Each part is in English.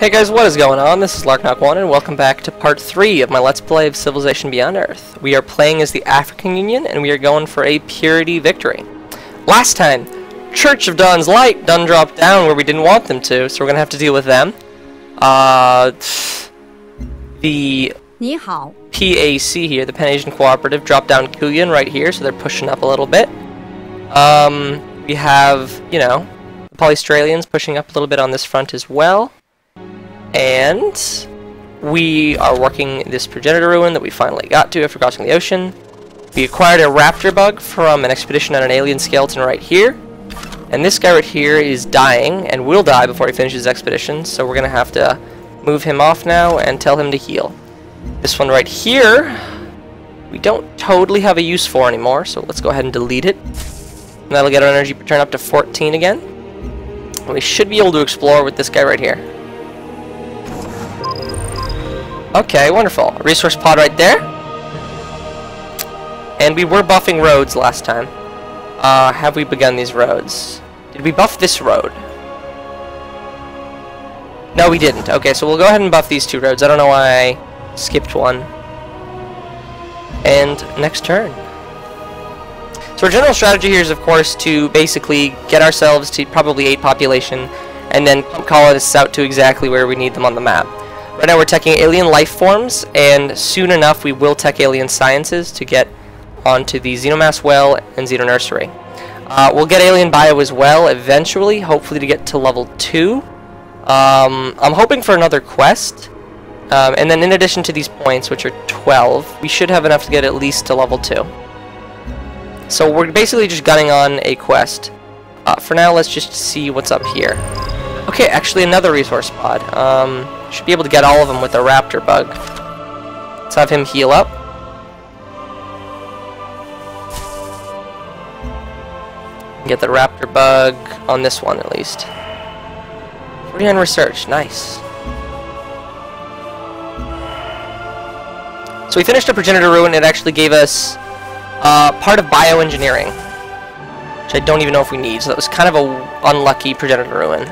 Hey guys, what is going on? This is Larknok1 and welcome back to part 3 of my Let's Play of Civilization Beyond Earth. We are playing as the African Union and we are going for a purity victory. Last time, Church of Dawn's Light done dropped down where we didn't want them to, so we're going to have to deal with them. Uh, the PAC here, the Pan Asian Cooperative, dropped down Kuyan right here, so they're pushing up a little bit. Um, we have, you know, the Polystralians pushing up a little bit on this front as well. And we are working this progenitor ruin that we finally got to after crossing the ocean. We acquired a raptor bug from an expedition on an alien skeleton right here. And this guy right here is dying and will die before he finishes his expedition, so we're going to have to move him off now and tell him to heal. This one right here, we don't totally have a use for anymore, so let's go ahead and delete it. And that'll get our energy return up to 14 again. And we should be able to explore with this guy right here. Okay, wonderful. Resource pod right there. And we were buffing roads last time. Uh, have we begun these roads? Did we buff this road? No, we didn't. Okay, so we'll go ahead and buff these two roads. I don't know why I skipped one. And next turn. So our general strategy here is, of course, to basically get ourselves to probably 8 population, and then pump colonists out to exactly where we need them on the map. Right now we're teching alien life forms, and soon enough we will tech alien sciences to get onto the Xenomass Well and Xenonursery. Uh, we'll get alien bio as well eventually, hopefully to get to level 2. Um, I'm hoping for another quest, um, and then in addition to these points, which are 12, we should have enough to get at least to level 2. So we're basically just gunning on a quest. Uh, for now, let's just see what's up here. Okay, actually another resource pod. Um, should be able to get all of them with the raptor bug. Let's have him heal up. Get the raptor bug on this one at least. 49 research, nice. So we finished a progenitor ruin. It actually gave us uh, part of bioengineering, which I don't even know if we need. So that was kind of a unlucky progenitor ruin.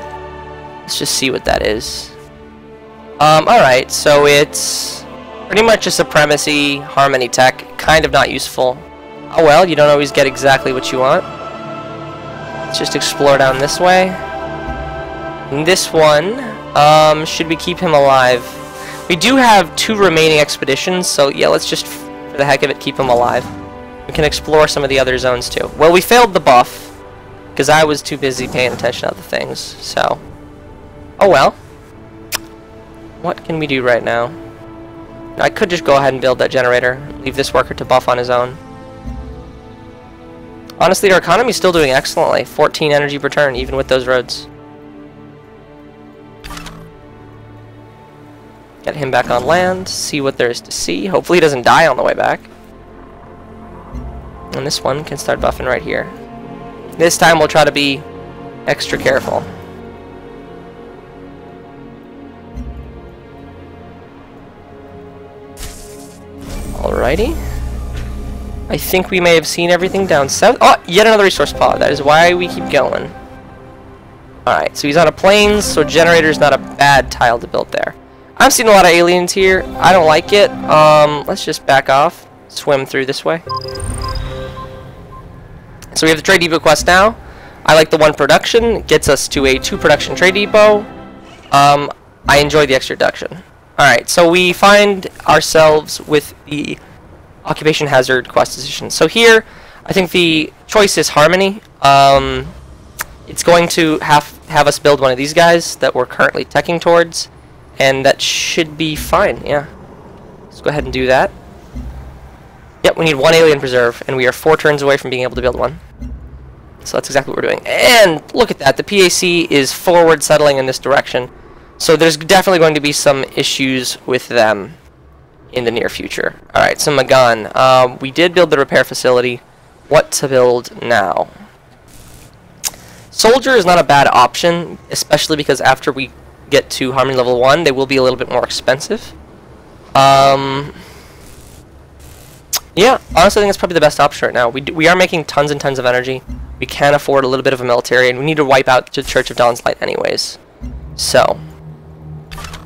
Let's just see what that is. Um, alright, so it's pretty much a supremacy harmony tech. Kind of not useful. Oh well, you don't always get exactly what you want. Let's just explore down this way. And this one, um, should we keep him alive? We do have two remaining expeditions, so yeah, let's just, for the heck of it, keep him alive. We can explore some of the other zones too. Well, we failed the buff, because I was too busy paying attention to other things, so... Oh well. What can we do right now? I could just go ahead and build that generator, leave this worker to buff on his own. Honestly, our economy's still doing excellently. 14 energy per turn, even with those roads. Get him back on land, see what there is to see. Hopefully he doesn't die on the way back. And this one can start buffing right here. This time we'll try to be extra careful. Alrighty. I think we may have seen everything down south. Oh, yet another resource pod. That is why we keep going. Alright, so he's on a plains, so generator's not a bad tile to build there. I'm seeing a lot of aliens here. I don't like it. Um, let's just back off. Swim through this way. So we have the trade depot quest now. I like the one production. It gets us to a two production trade depot. Um, I enjoy the extra deduction. Alright, so we find ourselves with the occupation hazard quest decision. So here, I think the choice is Harmony. Um, it's going to have, have us build one of these guys that we're currently teching towards. And that should be fine, yeah. Let's go ahead and do that. Yep, we need one alien preserve, and we are four turns away from being able to build one. So that's exactly what we're doing. And look at that, the PAC is forward settling in this direction. So there's definitely going to be some issues with them in the near future. Alright, so Magan. Um, we did build the repair facility. What to build now? Soldier is not a bad option, especially because after we get to Harmony level 1, they will be a little bit more expensive. Um, yeah, honestly I think it's probably the best option right now. We, we are making tons and tons of energy. We can afford a little bit of a military, and we need to wipe out the Church of Dawn's Light anyways. So,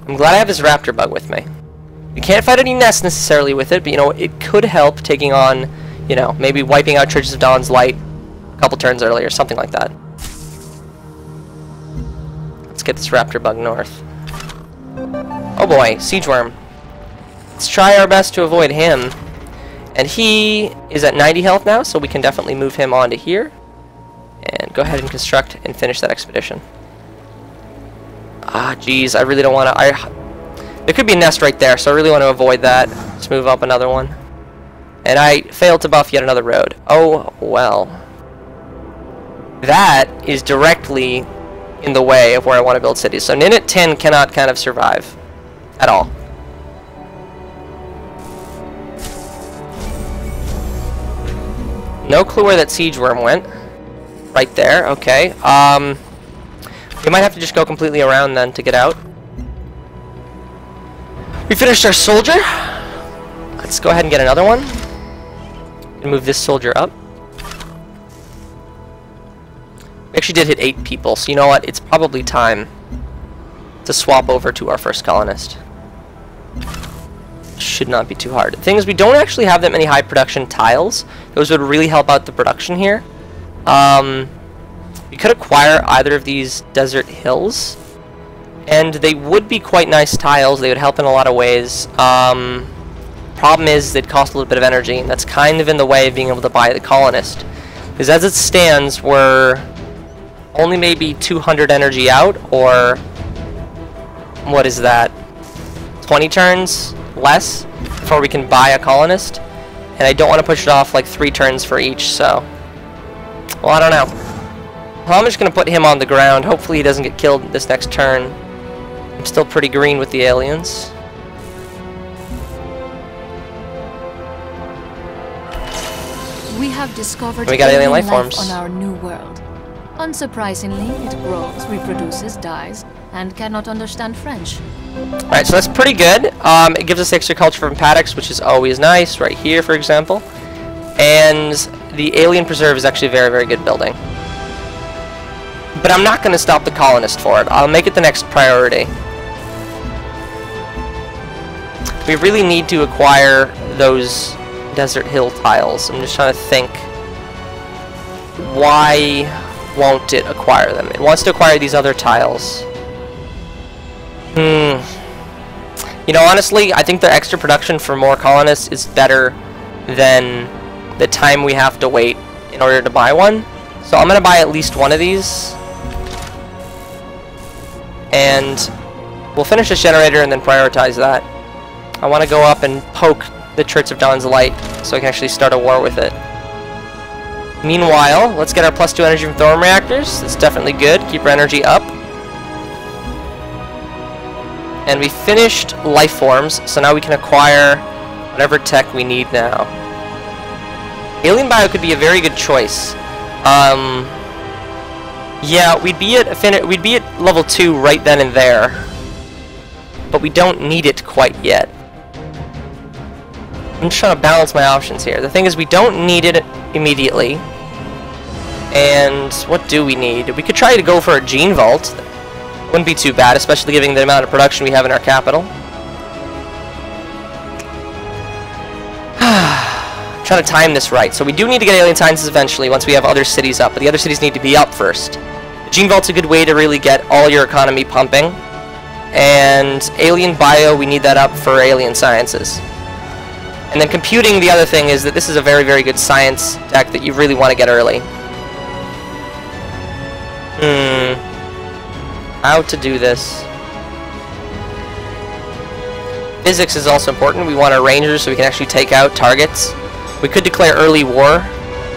I'm glad I have this raptor bug with me. We can't fight any nests necessarily with it, but you know, it could help taking on, you know, maybe wiping out Churches of Dawn's Light a couple turns earlier, or something like that. Let's get this raptor bug north. Oh boy, siege worm. Let's try our best to avoid him. And he is at 90 health now, so we can definitely move him onto here. And go ahead and construct and finish that expedition. Ah, jeez, I really don't want to... There could be a nest right there, so I really want to avoid that. Let's move up another one. And I failed to buff yet another road. Oh, well. That is directly in the way of where I want to build cities. So Ninit 10 cannot kind of survive at all. No clue where that siege worm went. Right there, okay. Um, we might have to just go completely around then to get out. We finished our soldier. Let's go ahead and get another one. And move this soldier up. We actually did hit eight people, so you know what? It's probably time to swap over to our first colonist. Should not be too hard. The thing is, we don't actually have that many high production tiles. Those would really help out the production here. Um, you could acquire either of these desert hills, and they would be quite nice tiles. They would help in a lot of ways. Um, problem is, they'd cost a little bit of energy, and that's kind of in the way of being able to buy the colonist. Because as it stands, we're only maybe 200 energy out, or what is that? 20 turns less before we can buy a colonist. And I don't want to push it off like three turns for each, so... Well, I don't know. Well, I'm just going to put him on the ground. Hopefully he doesn't get killed this next turn. I'm still pretty green with the aliens. We have discovered we got alien life, life forms on our new world. Unsurprisingly, it grows, reproduces, dies, and cannot understand French. Alright, so that's pretty good. Um, it gives us extra culture from paddocks, which is always nice, right here, for example. And the Alien Preserve is actually a very, very good building. But I'm not going to stop the colonist for it. I'll make it the next priority. We really need to acquire those desert hill tiles. I'm just trying to think. Why won't it acquire them? It wants to acquire these other tiles. Hmm. You know, honestly, I think the extra production for more colonists is better than the time we have to wait in order to buy one. So I'm going to buy at least one of these. And we'll finish this generator and then prioritize that. I want to go up and poke the Church of Dawn's Light so I can actually start a war with it. Meanwhile, let's get our plus 2 energy from Thorium reactors. That's definitely good. Keep our energy up. And we finished life forms, so now we can acquire whatever tech we need now. Alien Bio could be a very good choice. Um, yeah, we'd be at we'd be at level 2 right then and there. But we don't need it quite yet. I'm just trying to balance my options here. The thing is, we don't need it immediately. And what do we need? We could try to go for a Gene Vault. Wouldn't be too bad, especially given the amount of production we have in our capital. trying to time this right. So we do need to get Alien Sciences eventually once we have other cities up, but the other cities need to be up first. Gene Vault's a good way to really get all your economy pumping. And Alien Bio, we need that up for Alien Sciences. And then computing, the other thing is that this is a very, very good science deck that you really want to get early. Hmm. How to do this. Physics is also important. We want our rangers so we can actually take out targets. We could declare early war.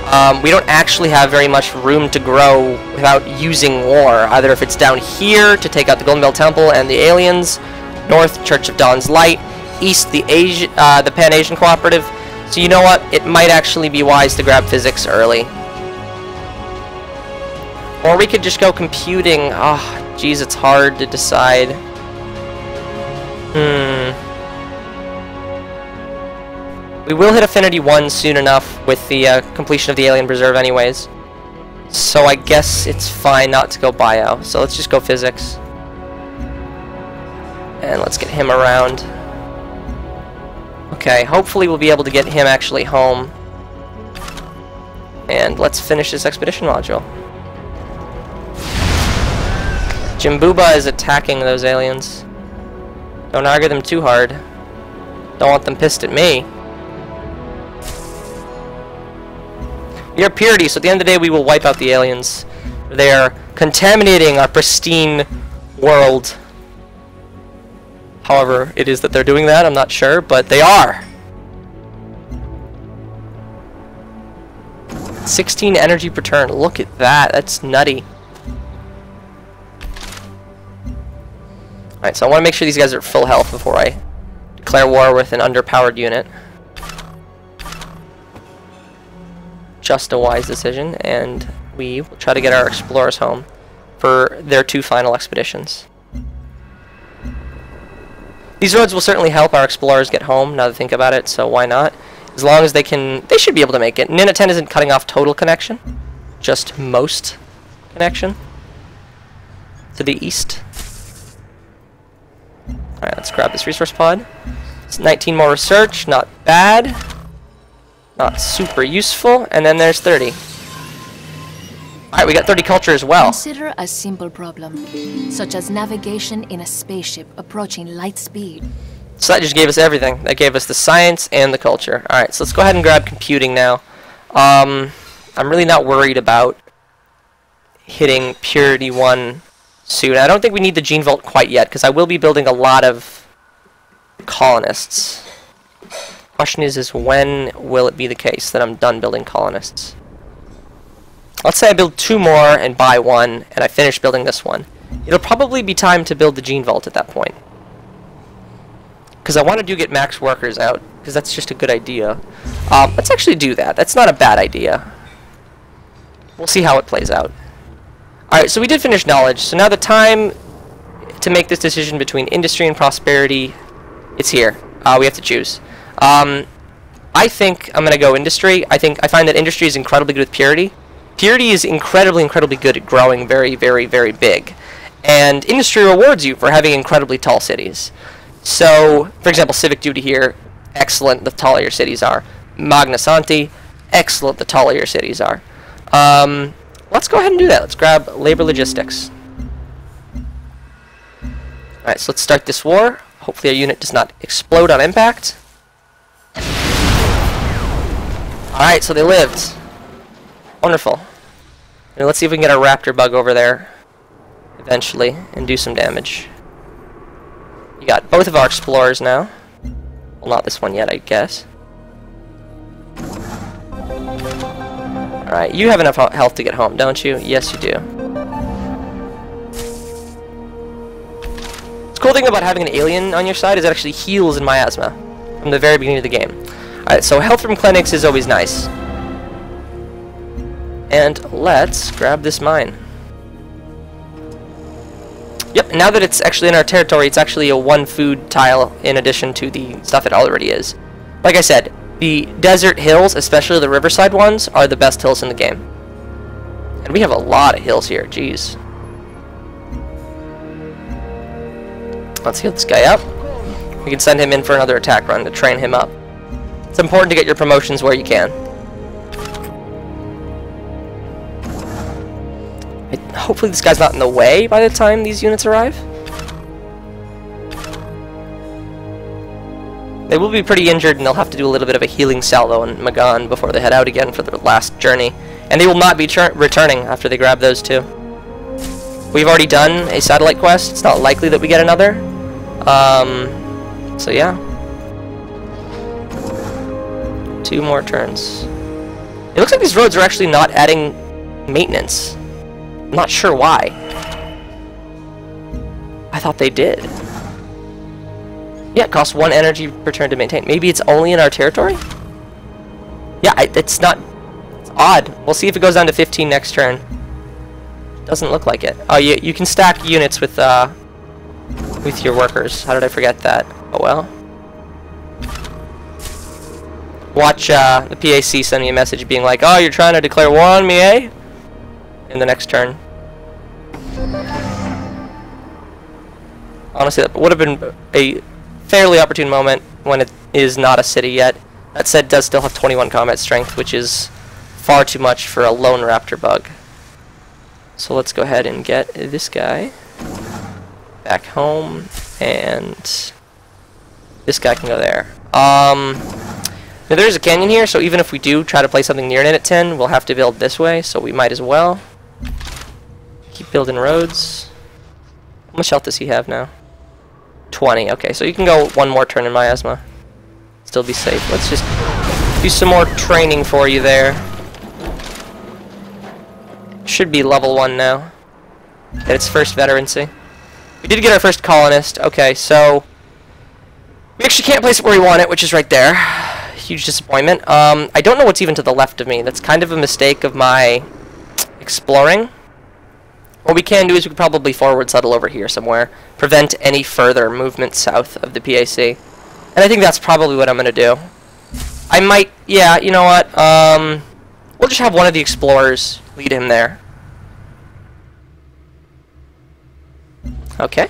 Um, we don't actually have very much room to grow without using war. Either if it's down here to take out the Golden Bell Temple and the aliens, north Church of Dawn's Light, east the Asia, uh, the Pan Asian Cooperative. So you know what? It might actually be wise to grab physics early. Or we could just go computing. Ah, oh, jeez, it's hard to decide. Hmm. We will hit Affinity 1 soon enough with the uh, completion of the Alien Preserve anyways. So I guess it's fine not to go bio. So let's just go physics. And let's get him around. Okay, hopefully we'll be able to get him actually home. And let's finish this expedition module. Jimbuba is attacking those aliens. Don't argue them too hard. Don't want them pissed at me. We are purity, so at the end of the day we will wipe out the aliens. They are contaminating our pristine world. However, it is that they're doing that, I'm not sure, but they are. 16 energy per turn. Look at that. That's nutty. Alright, so I want to make sure these guys are full health before I declare war with an underpowered unit. Just a wise decision, and we will try to get our explorers home for their two final expeditions. These roads will certainly help our explorers get home, now that I think about it, so why not? As long as they can, they should be able to make it. Nina 10 isn't cutting off total connection, just most connection to the east. Alright, let's grab this resource pod. It's 19 more research, not bad. Not super useful. And then there's 30. Alright, we got 30 culture as well. Consider a simple problem, such as navigation in a spaceship approaching light speed. So that just gave us everything. That gave us the science and the culture. Alright, so let's go ahead and grab computing now. Um, I'm really not worried about hitting Purity 1 soon. I don't think we need the Gene Vault quite yet, because I will be building a lot of colonists. Question is, is when will it be the case that I'm done building colonists? Let's say I build two more and buy one, and I finish building this one. It'll probably be time to build the Gene Vault at that point. Because I want to do get max workers out, because that's just a good idea. Um, let's actually do that. That's not a bad idea. We'll see how it plays out. Alright, so we did finish knowledge. So now the time to make this decision between industry and prosperity, it's here. Uh, we have to choose. Um, I think I'm going to go industry. I think I find that industry is incredibly good with purity. Purity is incredibly, incredibly good at growing very, very, very big. And industry rewards you for having incredibly tall cities. So, for example, civic duty here, excellent the taller your cities are. Magnasanti, excellent the taller your cities are. Um, let's go ahead and do that. Let's grab labor logistics. Alright, so let's start this war. Hopefully our unit does not explode on impact. Alright, so they lived. Wonderful. Let's see if we can get our raptor bug over there eventually and do some damage. You got both of our explorers now. Well, not this one yet, I guess. Alright, you have enough health to get home, don't you? Yes, you do. The cool thing about having an alien on your side is it actually heals in miasma from the very beginning of the game. Alright, so health from clinics is always nice. And let's grab this mine. Yep, now that it's actually in our territory, it's actually a one food tile in addition to the stuff it already is. Like I said, the desert hills, especially the riverside ones, are the best hills in the game. And we have a lot of hills here, jeez. Let's heal this guy up. We can send him in for another attack run to train him up. It's important to get your promotions where you can. Hopefully this guy's not in the way by the time these units arrive. They will be pretty injured and they'll have to do a little bit of a healing salvo in Magan before they head out again for their last journey. And they will not be returning after they grab those two. We've already done a satellite quest. It's not likely that we get another. Um, so yeah. Two more turns. It looks like these roads are actually not adding maintenance. I'm not sure why. I thought they did. Yeah, it costs one energy per turn to maintain. Maybe it's only in our territory? Yeah, I, it's not... It's odd. We'll see if it goes down to 15 next turn. Doesn't look like it. Oh, you, you can stack units with, uh... With your workers. How did I forget that? Oh well. Watch, uh, the PAC send me a message being like, Oh, you're trying to declare war on me, eh? In the next turn. Honestly, that would have been a fairly opportune moment when it is not a city yet. That said, does still have 21 combat strength, which is far too much for a lone raptor bug. So let's go ahead and get this guy back home, and this guy can go there. Um, now there's a canyon here, so even if we do try to play something near it at 10, we'll have to build this way, so we might as well. Keep building roads. How much health does he have now? 20. Okay, so you can go one more turn in miasma. Still be safe. Let's just do some more training for you there. Should be level 1 now. Get its first veterancy. We did get our first colonist. Okay, so... We actually can't place it where we want it, which is right there. Huge disappointment. Um, I don't know what's even to the left of me. That's kind of a mistake of my exploring. What we can do is we could probably forward settle over here somewhere. Prevent any further movement south of the PAC. And I think that's probably what I'm going to do. I might, yeah, you know what, um, we'll just have one of the explorers lead him there. Okay.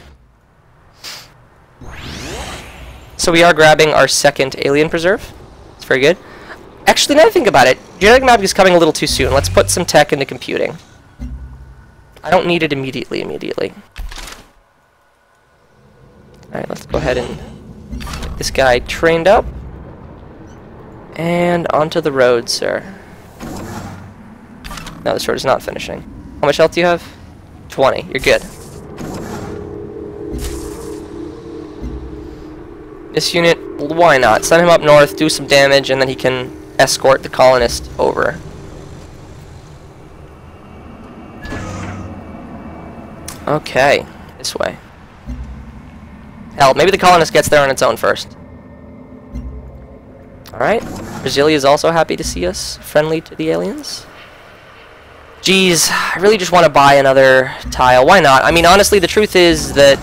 So we are grabbing our second alien preserve. It's very good. Actually, now I think about it, genetic mapping is coming a little too soon. Let's put some tech into computing. I don't need it immediately, immediately. Alright, let's go ahead and get this guy trained up. And onto the road, sir. No, this road is not finishing. How much health do you have? 20. You're good. This unit, why not? Send him up north, do some damage, and then he can escort the colonist over. Okay, this way. Hell, maybe the colonist gets there on its own first. Alright, Brasilia is also happy to see us, friendly to the aliens. Geez, I really just want to buy another tile. Why not? I mean, honestly, the truth is that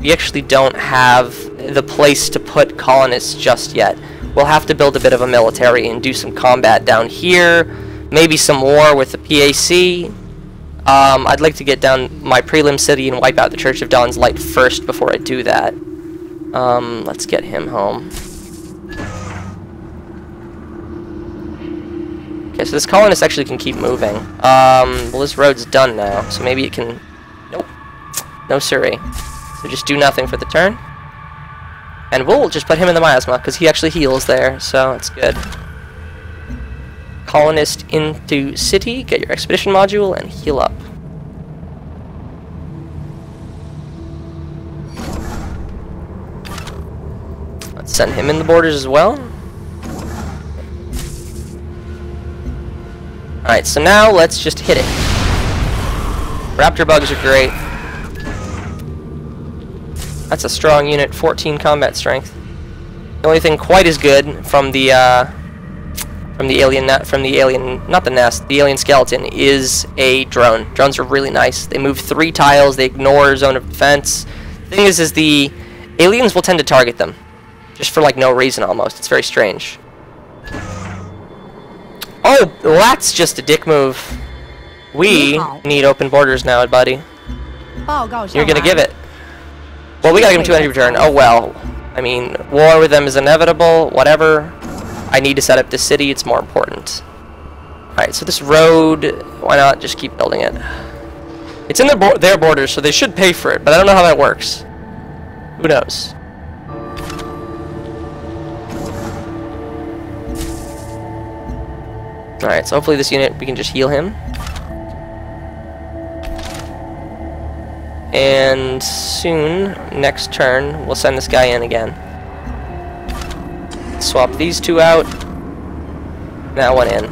we actually don't have the place to put colonists just yet. We'll have to build a bit of a military and do some combat down here, maybe some war with the PAC. Um, I'd like to get down my prelim city and wipe out the Church of Dawn's Light first before I do that. Um, let's get him home. Okay, so this colonist actually can keep moving. Um, well, this road's done now, so maybe it can... Nope. No siree. So just do nothing for the turn. And we'll just put him in the miasma, because he actually heals there, so it's good. Colonist into city, get your expedition module, and heal up. Let's send him in the borders as well. Alright, so now let's just hit it. Raptor bugs are great. That's a strong unit, 14 combat strength. The only thing quite as good from the uh, from the alien from the alien not the nest the alien skeleton is a drone. Drones are really nice. They move three tiles. They ignore zone of defense. The thing is, is the aliens will tend to target them just for like no reason almost. It's very strange. Oh, that's just a dick move. We need open borders now, buddy. You're gonna give it. Well, we gotta give him 200 return. Oh well. I mean, war with them is inevitable. Whatever. I need to set up this city. It's more important. Alright, so this road, why not just keep building it? It's in their, bo their borders, so they should pay for it, but I don't know how that works. Who knows? Alright, so hopefully this unit, we can just heal him. And soon, next turn, we'll send this guy in again. Swap these two out. That one in.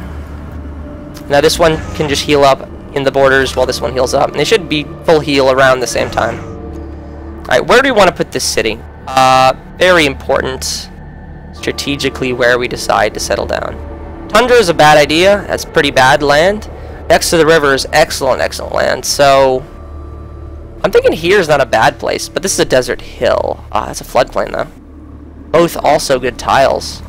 Now this one can just heal up in the borders while this one heals up. And they should be full heal around the same time. Alright, where do we want to put this city? Uh, very important. Strategically where we decide to settle down. Tundra is a bad idea. That's pretty bad land. Next to the river is excellent, excellent land. So, I'm thinking here is not a bad place, but this is a desert hill. Ah, that's a floodplain, though. Both also good tiles.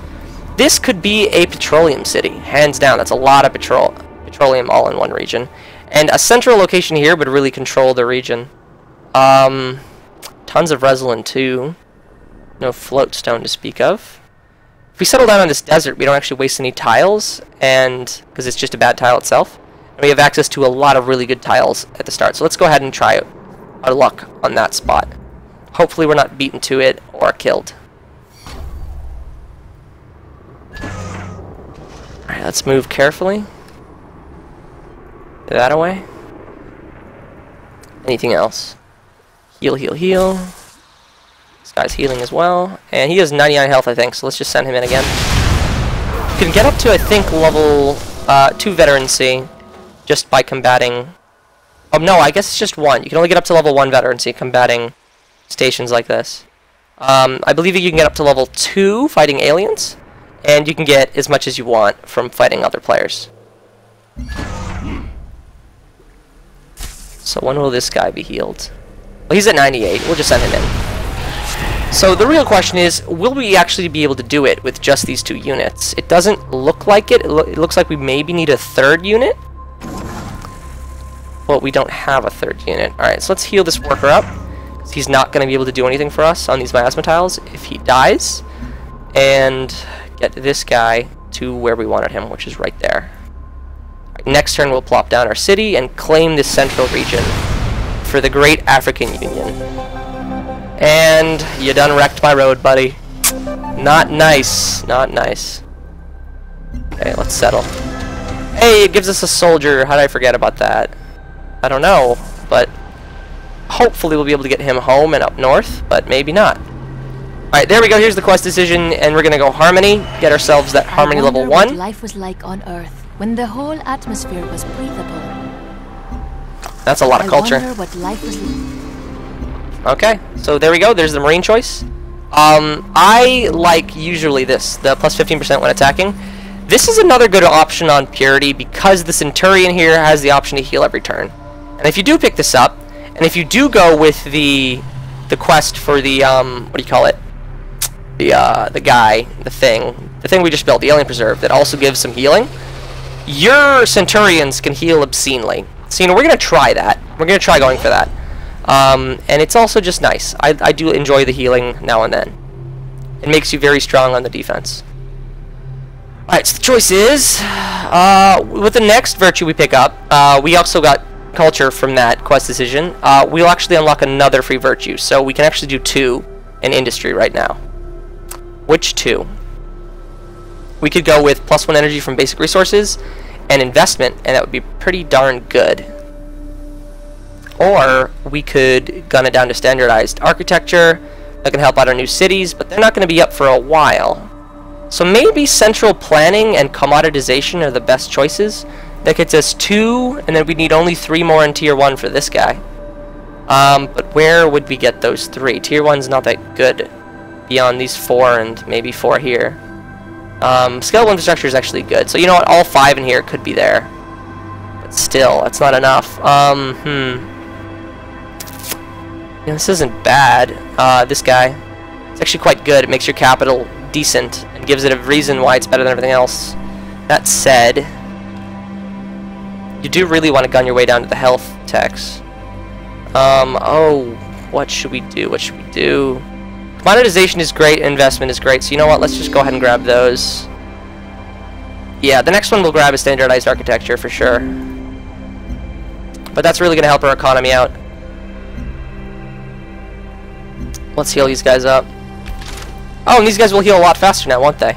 This could be a petroleum city, hands down. That's a lot of petrol petroleum all in one region. And a central location here would really control the region. Um, Tons of Reslin too. No floatstone to speak of. If we settle down on this desert, we don't actually waste any tiles, and because it's just a bad tile itself. And we have access to a lot of really good tiles at the start. So let's go ahead and try our luck on that spot. Hopefully we're not beaten to it or killed. Alright, let's move carefully. That away. Anything else? Heal, heal, heal. This guy's healing as well. And he has 99 health, I think, so let's just send him in again. You can get up to, I think, level uh, 2 veterancy just by combating... Oh, no, I guess it's just 1. You can only get up to level 1 veterancy combating stations like this. Um, I believe you can get up to level 2 fighting aliens, and you can get as much as you want from fighting other players. So when will this guy be healed? Well, he's at 98. We'll just send him in. So the real question is, will we actually be able to do it with just these two units? It doesn't look like it. It, lo it looks like we maybe need a third unit. But we don't have a third unit. Alright, so let's heal this worker up. cause He's not going to be able to do anything for us on these miasma tiles if he dies. And get this guy to where we wanted him, which is right there. Next turn, we'll plop down our city and claim this central region for the Great African Union. And you done wrecked my road, buddy. Not nice. Not nice. Okay, let's settle. Hey, it gives us a soldier. How did I forget about that? I don't know, but hopefully we'll be able to get him home and up north, but maybe not. Alright, there we go. Here's the quest decision, and we're going to go Harmony, get ourselves that Harmony level 1. life was like on Earth when the whole atmosphere was breathable. That's a lot of I culture. what life was Okay, so there we go. There's the Marine choice. Um, I like usually this, the plus 15% when attacking. This is another good option on Purity because the Centurion here has the option to heal every turn. And if you do pick this up, and if you do go with the the quest for the, um, what do you call it? The, uh, the guy, the thing, the thing we just built, the Alien Preserve, that also gives some healing, your Centurions can heal obscenely. So, you know, we're going to try that. We're going to try going for that. Um, and it's also just nice. I, I do enjoy the healing now and then. It makes you very strong on the defense. Alright, so the choice is, uh, with the next virtue we pick up, uh, we also got culture from that quest decision. Uh, we'll actually unlock another free virtue, so we can actually do two in industry right now. Which two? We could go with plus one energy from basic resources and investment, and that would be pretty darn good. Or we could gun it down to standardized architecture. That can help out our new cities, but they're not going to be up for a while. So maybe central planning and commoditization are the best choices. That gets us two, and then we need only three more in tier one for this guy. Um, but where would we get those three? Tier one's not that good beyond these four and maybe four here. Um, scalable infrastructure is actually good. So you know what? All five in here could be there. But still, that's not enough. Um, hmm. Yeah, this isn't bad. Uh, this guy. It's actually quite good. It makes your capital decent and gives it a reason why it's better than everything else. That said, you do really want to gun your way down to the health techs. Um, oh, what should we do? What should we do? Monetization is great, investment is great, so you know what, let's just go ahead and grab those. Yeah, the next one we'll grab is standardized architecture for sure. But that's really going to help our economy out. Let's heal these guys up. Oh, and these guys will heal a lot faster now, won't they?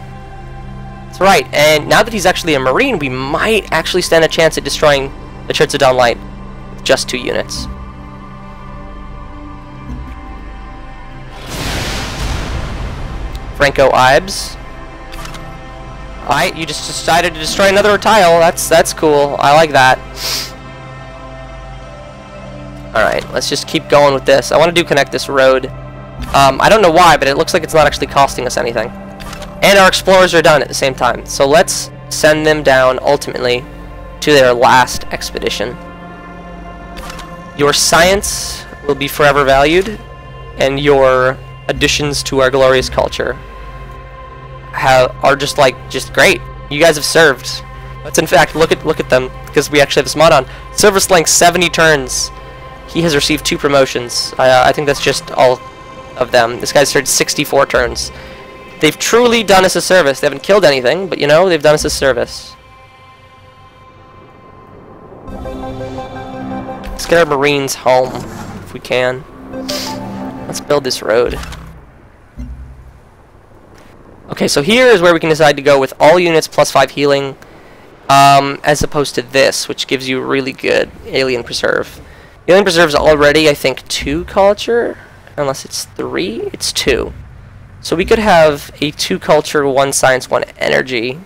That's right, and now that he's actually a Marine, we might actually stand a chance at destroying the Church of Dawnlight with just two units. Franco Ibes. Alright, you just decided to destroy another tile. That's that's cool. I like that. Alright, let's just keep going with this. I want to do connect this road. Um, I don't know why, but it looks like it's not actually costing us anything. And our explorers are done at the same time. So let's send them down, ultimately, to their last expedition. Your science will be forever valued, and your additions to our glorious culture have, are just like just great. You guys have served. Let's in fact look at look at them because we actually have this mod on. Service length 70 turns. He has received two promotions. Uh, I think that's just all of them. This guy's served 64 turns. They've truly done us a service. They haven't killed anything, but you know, they've done us a service. Let's get our Marines home, if we can. Let's build this road. Okay, so here is where we can decide to go with all units plus 5 healing, um, as opposed to this, which gives you really good Alien Preserve. Alien Preserve is already, I think, 2 culture, unless it's 3? It's 2. So we could have a 2 culture, 1 science, 1 energy,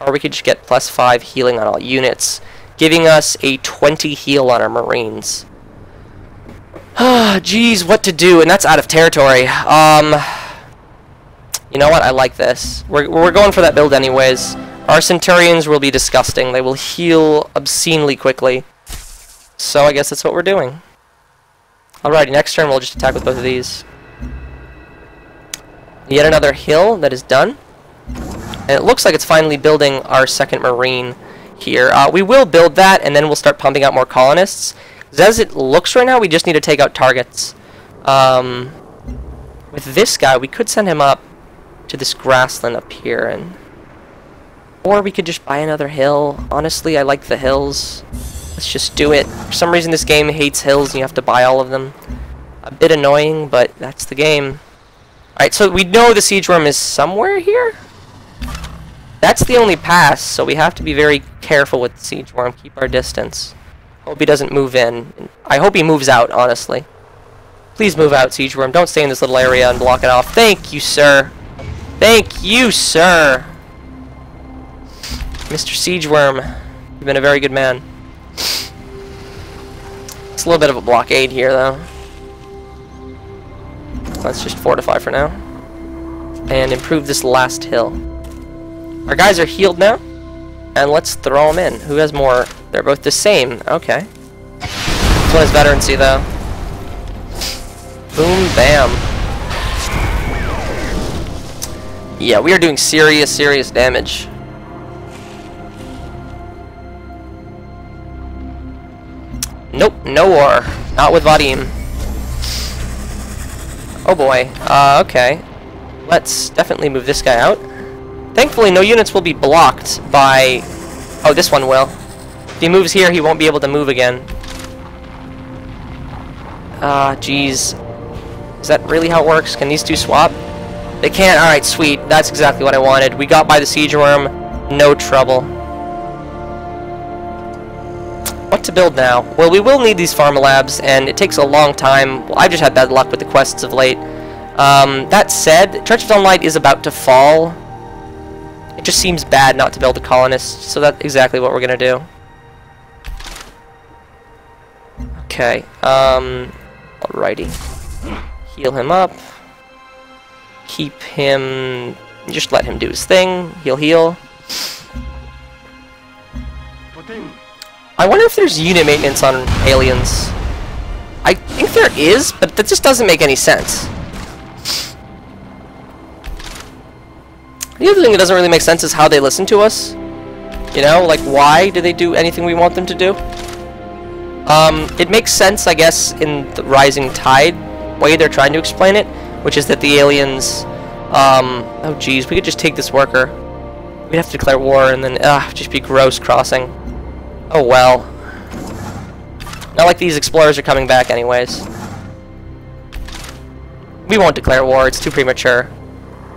or we could just get plus 5 healing on all units giving us a 20 heal on our Marines. Ah, jeez, what to do? And that's out of territory. Um, you know what? I like this. We're, we're going for that build anyways. Our Centurions will be disgusting. They will heal obscenely quickly. So I guess that's what we're doing. Alrighty, next turn we'll just attack with both of these. Yet another hill that is done. And it looks like it's finally building our second Marine here. Uh, we will build that, and then we'll start pumping out more colonists. As it looks right now, we just need to take out targets. Um, with this guy, we could send him up to this grassland up here, and or we could just buy another hill. Honestly, I like the hills. Let's just do it. For some reason, this game hates hills, and you have to buy all of them. A bit annoying, but that's the game. Alright, so we know the siege worm is somewhere here? That's the only pass, so we have to be very careful with Siege Worm. Keep our distance. Hope he doesn't move in. I hope he moves out, honestly. Please move out, Siege Worm. Don't stay in this little area and block it off. Thank you, sir. Thank you, sir. Mr. Siege Worm, you've been a very good man. It's a little bit of a blockade here, though. Let's just fortify for now. And improve this last hill. Our guys are healed now. And let's throw them in. Who has more? They're both the same. Okay. This one is veterancy, though. Boom, bam. Yeah, we are doing serious, serious damage. Nope, no war. Not with Vadim. Oh boy. Uh, okay. Let's definitely move this guy out. Thankfully, no units will be blocked by... Oh, this one will. If he moves here, he won't be able to move again. Ah, uh, jeez. Is that really how it works? Can these two swap? They can't? Alright, sweet. That's exactly what I wanted. We got by the Siege Worm. No trouble. What to build now? Well, we will need these farm labs, and it takes a long time. Well, I've just had bad luck with the quests of late. Um, that said, Church of Dawnlight is about to fall. It just seems bad not to build a colonist, so that's exactly what we're gonna do. Okay, um, alrighty. Heal him up. Keep him, just let him do his thing. He'll heal. I wonder if there's unit maintenance on aliens. I think there is, but that just doesn't make any sense. The other thing that doesn't really make sense is how they listen to us. You know, like why do they do anything we want them to do? Um, it makes sense, I guess, in the Rising Tide way they're trying to explain it, which is that the aliens, um, oh geez, we could just take this worker. We'd have to declare war and then, ah, just be gross crossing. Oh well. Not like these explorers are coming back anyways. We won't declare war, it's too premature.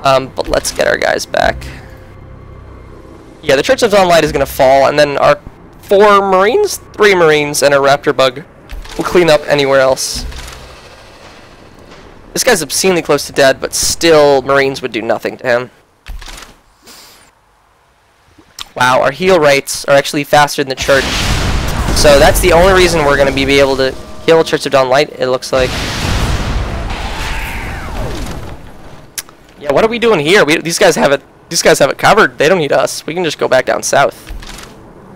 Um, but let's get our guys back. Yeah, the Church of Dawnlight is going to fall, and then our four Marines, three Marines, and a Raptor Bug will clean up anywhere else. This guy's obscenely close to dead, but still, Marines would do nothing to him. Wow, our heal rates are actually faster than the Church. So that's the only reason we're going to be able to kill Church of Dawnlight, it looks like. Yeah, what are we doing here? We, these guys have it. These guys have it covered. They don't need us. We can just go back down south.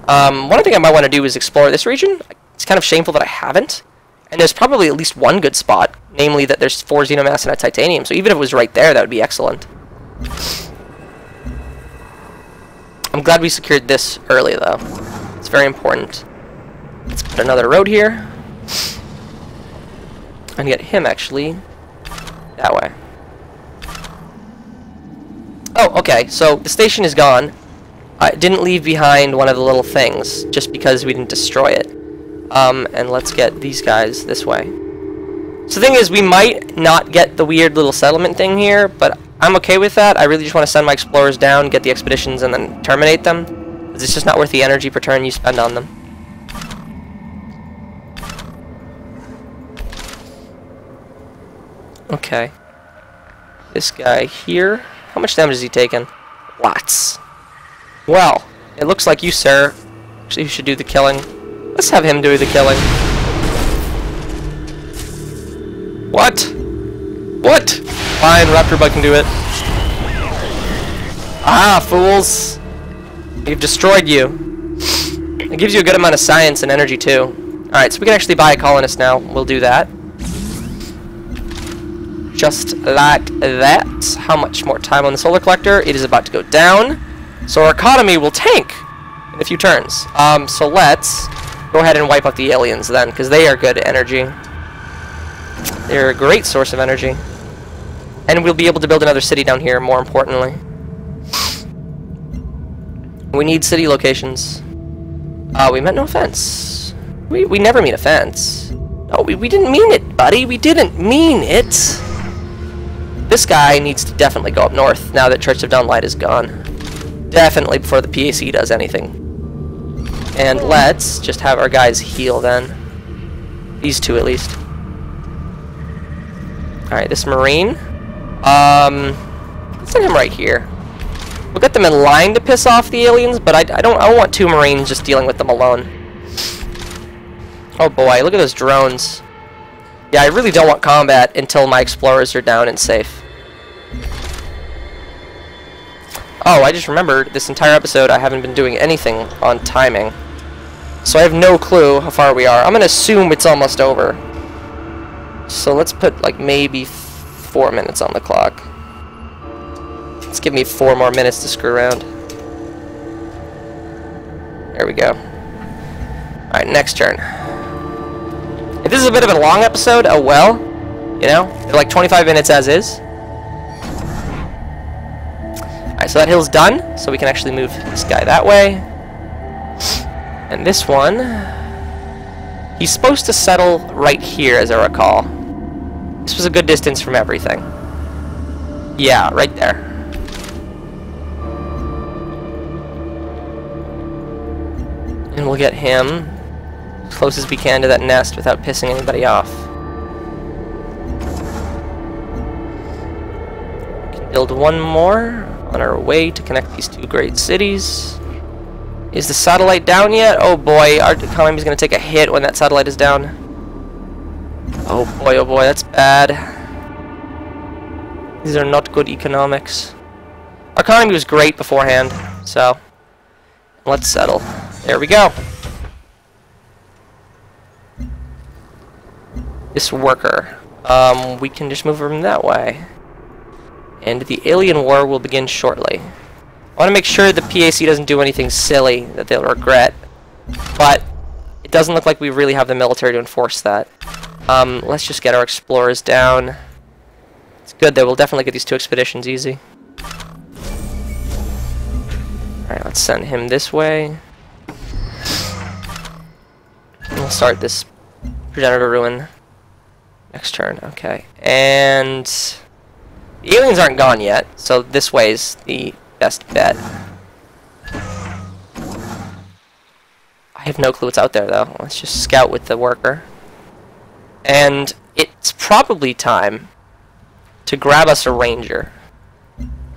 Um, one thing I might want to do is explore this region. It's kind of shameful that I haven't. And there's probably at least one good spot, namely that there's four Xenomass and a Titanium. So even if it was right there, that would be excellent. I'm glad we secured this early, though. It's very important. Let's put another road here. And get him, actually, that way. Oh, okay, so the station is gone. I didn't leave behind one of the little things, just because we didn't destroy it. Um, and let's get these guys this way. So the thing is, we might not get the weird little settlement thing here, but I'm okay with that. I really just want to send my explorers down, get the expeditions, and then terminate them. It's just not worth the energy per turn you spend on them. Okay. This guy here. How much damage has he taken? Lots. Well, it looks like you, sir, actually you should do the killing. Let's have him do the killing. What? What? Fine, Raptor Bug can do it. Ah, fools! We've destroyed you. It gives you a good amount of science and energy, too. Alright, so we can actually buy a colonist now. We'll do that. Just like that. How much more time on the solar collector? It is about to go down. So our economy will tank in a few turns. Um, so let's go ahead and wipe out the aliens then, because they are good energy. They're a great source of energy. And we'll be able to build another city down here, more importantly. We need city locations. Uh, we meant no offense. We, we never mean offense. No, we, we didn't mean it, buddy. We didn't mean it. This guy needs to definitely go up north now that Church of Dawnlight is gone. Definitely before the PAC does anything. And let's just have our guys heal then. These two at least. Alright, this Marine. Um, let's send him right here. We'll get them in line to piss off the aliens, but I, I don't I don't want two Marines just dealing with them alone. Oh boy, look at those drones. Yeah, I really don't want combat until my explorers are down and safe. Oh, I just remembered this entire episode I haven't been doing anything on timing. So I have no clue how far we are. I'm to assume it's almost over. So let's put like maybe four minutes on the clock. Let's give me four more minutes to screw around. There we go. Alright, next turn. If this is a bit of a long episode, oh well. You know, like 25 minutes as is. Alright, so that hill's done, so we can actually move this guy that way. And this one, he's supposed to settle right here, as I recall. This was a good distance from everything. Yeah, right there. And we'll get him as close as we can to that nest without pissing anybody off. We can build one more on our way to connect these two great cities. Is the satellite down yet? Oh boy, our economy is going to take a hit when that satellite is down. Oh boy, oh boy, that's bad. These are not good economics. Our economy was great beforehand, so let's settle. There we go. This worker. Um, we can just move him that way. And the alien war will begin shortly. I want to make sure the PAC doesn't do anything silly that they'll regret. But it doesn't look like we really have the military to enforce that. Um, let's just get our explorers down. It's good that we'll definitely get these two expeditions easy. Alright, let's send him this way. We'll start this progenitor ruin next turn. Okay. And the aliens aren't gone yet, so this way is the best bet. I have no clue what's out there, though. Let's just scout with the worker. And it's probably time to grab us a ranger.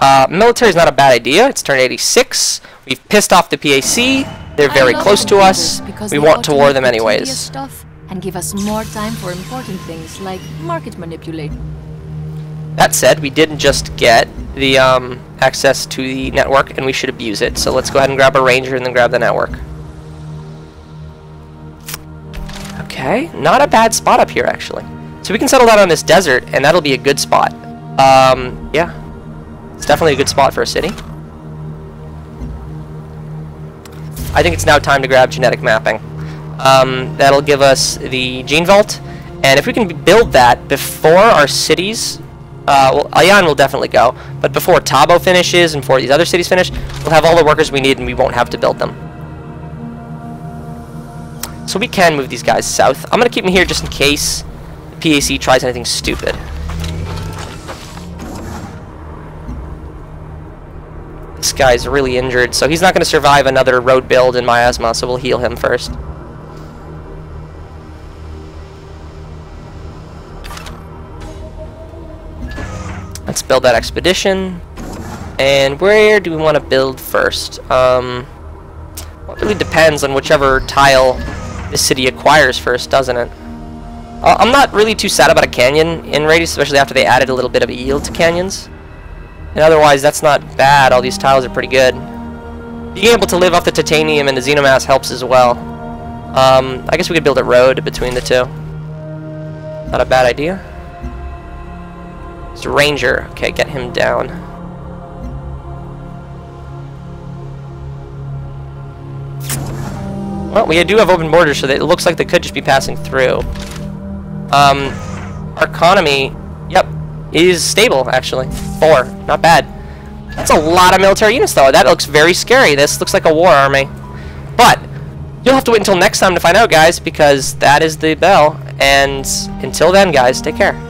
Uh, military is not a bad idea. It's turn 86. We've pissed off the PAC. They're very close to us. We want to war them anyways. Stuff and give us more time for important things like market manipulation. That said, we didn't just get the um, access to the network, and we should abuse it. So let's go ahead and grab a ranger and then grab the network. Okay, not a bad spot up here, actually. So we can settle down on this desert, and that'll be a good spot. Um, yeah. It's definitely a good spot for a city. I think it's now time to grab genetic mapping. Um, that'll give us the gene vault, And if we can build that before our cities, uh, well, Ayan will definitely go, but before Tabo finishes and before these other cities finish, we'll have all the workers we need and we won't have to build them. So we can move these guys south. I'm going to keep them here just in case the PAC tries anything stupid. This guy's really injured, so he's not going to survive another road build in Miasma, so we'll heal him first. Let's build that expedition. And where do we want to build first? Um, well, it really depends on whichever tile the city acquires first, doesn't it? Uh, I'm not really too sad about a canyon in Radius, especially after they added a little bit of a yield to canyons. And otherwise, that's not bad. All these tiles are pretty good. Being able to live off the titanium and the xenomass helps as well. Um, I guess we could build a road between the two. Not a bad idea. It's a ranger. Okay, get him down. Well, we do have open borders, so it looks like they could just be passing through. Um, our economy, yep, is stable, actually. Four. Not bad. That's a lot of military units, though. That looks very scary. This looks like a war army. But, you'll have to wait until next time to find out, guys, because that is the bell. And until then, guys, take care.